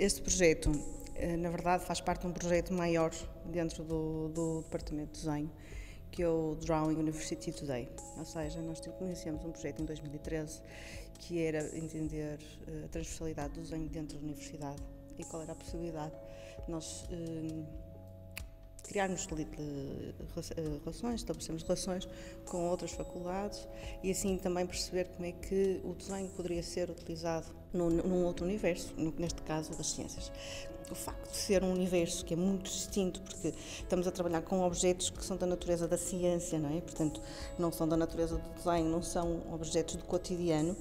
Este projeto, eh, na verdade, faz parte de um projeto maior dentro do, do Departamento de Desenho, que é o Drawing University Today. Ou seja, nós conhecemos um projeto em 2013 que era entender eh, a transversalidade do desenho dentro da universidade e qual era a possibilidade de nós criarmos relações, estabelecemos relações com outras faculdades e assim também perceber como é que o desenho poderia ser utilizado num, outro universo, neste caso das ciências. O facto de ser um universo que é muito distinto, porque estamos a trabalhar com objetos que são da natureza da ciência, não é? Portanto, não são da natureza do desenho, não são objetos do cotidiano,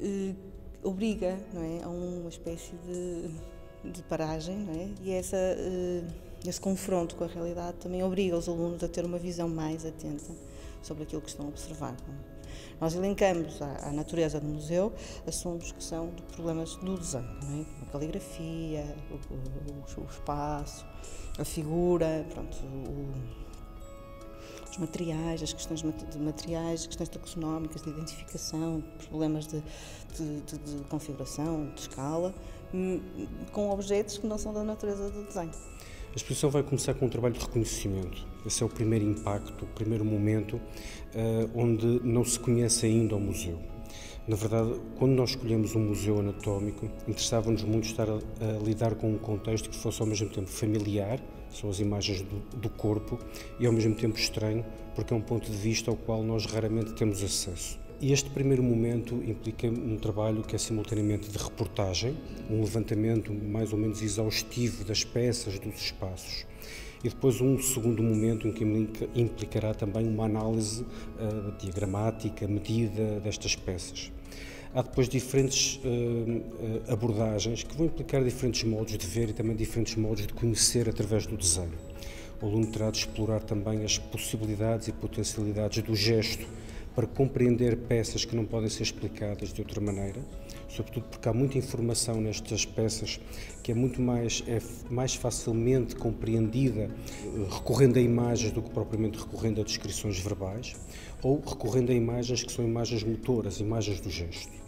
eh, obriga, não é, a uma espécie de, de paragem, não é? E essa eh, esse confronto com a realidade também obriga os alunos a ter uma visão mais atenta sobre aquilo que estão a observar. Nós elencamos à, natureza do museu assuntos que são de problemas do desenho, é? a caligrafia, o, o, o, espaço, a figura, pronto, o, os materiais, as questões de materiais, questões taxonómicas, de identificação, problemas de, de, de, de configuração, de escala, hum, com objetos que não são da natureza do desenho. A exposição vai começar com um trabalho de reconhecimento. Esse é o primeiro impacto, o primeiro momento uh, onde não se conhece ainda o museu. Na verdade, quando nós escolhemos um museu anatómico, interessava-nos muito estar a, a, lidar com um contexto que fosse ao mesmo tempo familiar, são as imagens do, do corpo, e ao mesmo tempo estranho, porque é um ponto de vista ao qual nós raramente temos acesso. E este primeiro momento implica um trabalho que é simultaneamente de reportagem, um levantamento mais ou menos exaustivo das peças, dos espaços, e depois um segundo momento em que implicará também uma análise uh, diagramática, medida destas peças. Há depois diferentes uh, abordagens que vão implicar diferentes modos de ver e também diferentes modos de conhecer através do desenho. O aluno terá de explorar também as possibilidades e potencialidades do gesto para compreender peças que não podem ser explicadas de outra maneira, sobretudo porque há muita informação nestas peças que é muito mais, é mais facilmente compreendida eh, recorrendo a imagens do que propriamente recorrendo a descrições verbais, ou recorrendo a imagens que são imagens motoras, imagens do gesto.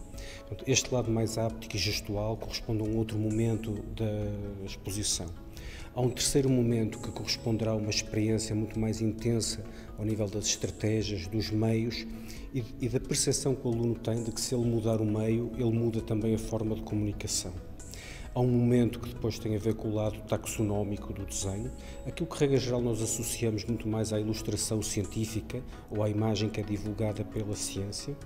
Este lado mais áptico e gestual corresponde a um outro momento da exposição. Há um terceiro momento que corresponderá a uma experiência muito mais intensa ao nível das estratégias, dos meios e, e da percepção que o aluno tem de que se ele mudar o meio, ele muda também a forma de comunicação. Há um momento que depois tem a ver com o lado taxonómico do desenho, aquilo que, regra geral, nós associamos muito mais à ilustração científica ou à imagem que é divulgada pela ciência.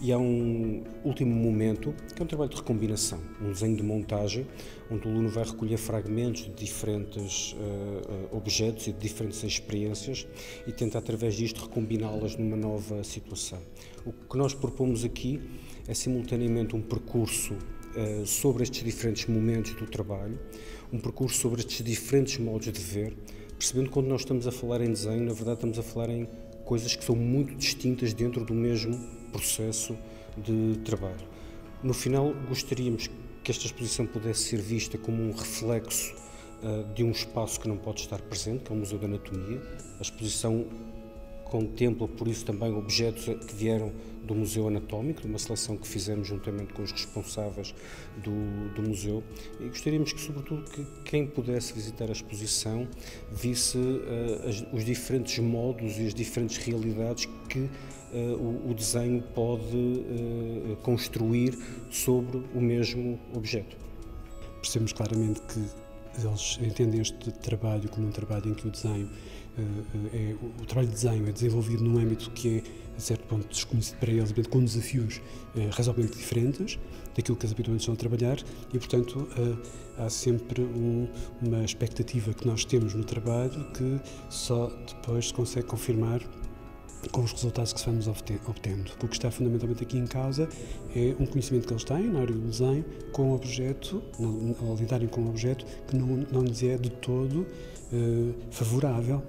E há um último momento, que é um trabalho de recombinação, um desenho de montagem, onde o aluno vai recolher fragmentos de diferentes uh, objetos e de diferentes experiências e tenta, através disto, recombiná-las numa nova situação. O que nós propomos aqui é simultaneamente um percurso uh, sobre estes diferentes momentos do trabalho, um percurso sobre estes diferentes modos de ver, percebendo que quando nós estamos a falar em desenho, na verdade estamos a falar em coisas que são muito distintas dentro do mesmo processo de trabalho. No final, gostaríamos que esta exposição pudesse ser vista como um reflexo uh, de um espaço que não pode estar presente, que é o Museu da Anatomia. A exposição contempla, por isso, também objetos que vieram do Museu Anatómico, de uma seleção que fizemos juntamente com os responsáveis do, do museu. E gostaríamos que, sobretudo, que quem pudesse visitar a exposição visse uh, as, os diferentes modos e as diferentes realidades que uh, o, o, desenho pode uh, construir sobre o mesmo objeto. Percebemos claramente que eles entendem este trabalho como um trabalho em que o desenho é, o trabalho de desenho é desenvolvido num âmbito que é, a certo ponto, desconhecido para eles, com desafios é, razoavelmente diferentes daquilo que eles habitualmente estão a trabalhar e, portanto, há sempre um, uma expectativa que nós temos no trabalho que só depois se consegue confirmar com os resultados que se vamos obtendo. O que está fundamentalmente aqui em causa é um conhecimento que eles têm na área do desenho com um objeto, ao lidarem com um objeto que não, não lhes é de todo uh, favorável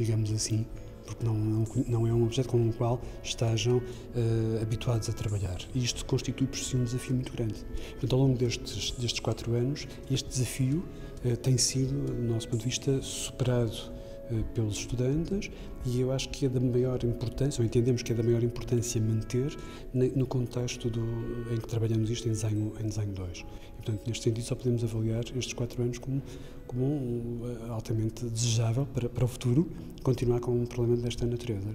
digamos assim, porque não, não, não, é um objeto com o qual estejam uh, habituados a trabalhar. E isto constitui por si um desafio muito grande. Portanto, ao longo destes, destes quatro anos, este desafio uh, tem sido, do nosso ponto de vista, superado eh, pelos estudantes e eu acho que é da maior importância, ou entendemos que é da maior importância manter no contexto do, em que trabalhamos isto em desenho, em desenho 2. E, portanto, neste sentido, só podemos avaliar estes quatro anos como, como um, eh, altamente desejável para, para o futuro continuar com um problema desta natureza.